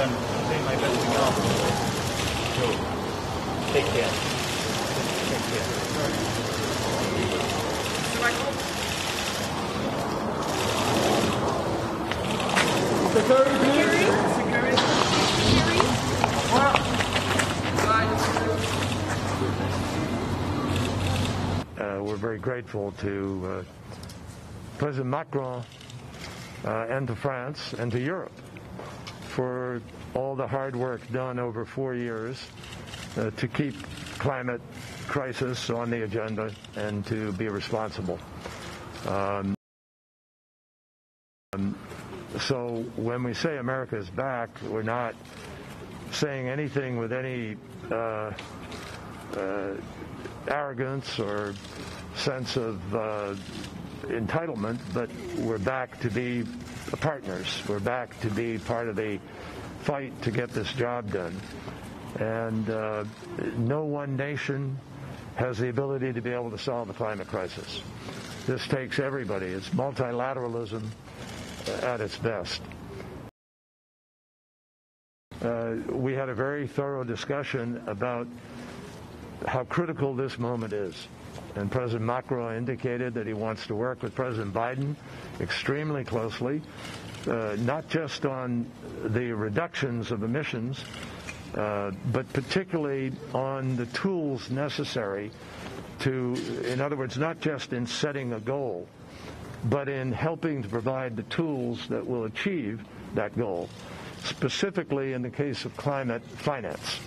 done. Doing my best to take care. Take care. Uh, we're very grateful to uh, President Macron uh, and to France and to Europe for all the hard work done over four years uh, to keep climate crisis on the agenda and to be responsible. Um, um, so when we say America is back, we're not saying anything with any uh, uh, arrogance or sense of uh, entitlement, but we're back to be partners. We're back to be part of the fight to get this job done. And uh, no one nation has the ability to be able to solve the climate crisis. This takes everybody. It's multilateralism at its best. Uh, we had a very thorough discussion about how critical this moment is. And President Macron indicated that he wants to work with President Biden extremely closely, uh, not just on the reductions of emissions, uh, but particularly on the tools necessary to, in other words, not just in setting a goal, but in helping to provide the tools that will achieve that goal, specifically in the case of climate finance.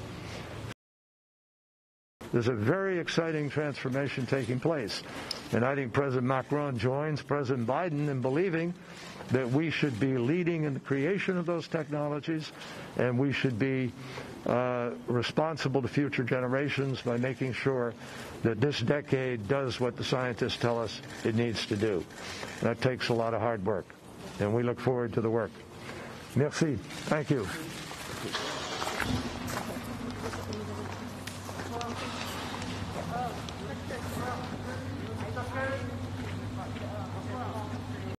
There's a very exciting transformation taking place. And I think President Macron joins President Biden in believing that we should be leading in the creation of those technologies and we should be uh, responsible to future generations by making sure that this decade does what the scientists tell us it needs to do. That takes a lot of hard work, and we look forward to the work. Merci. Thank you.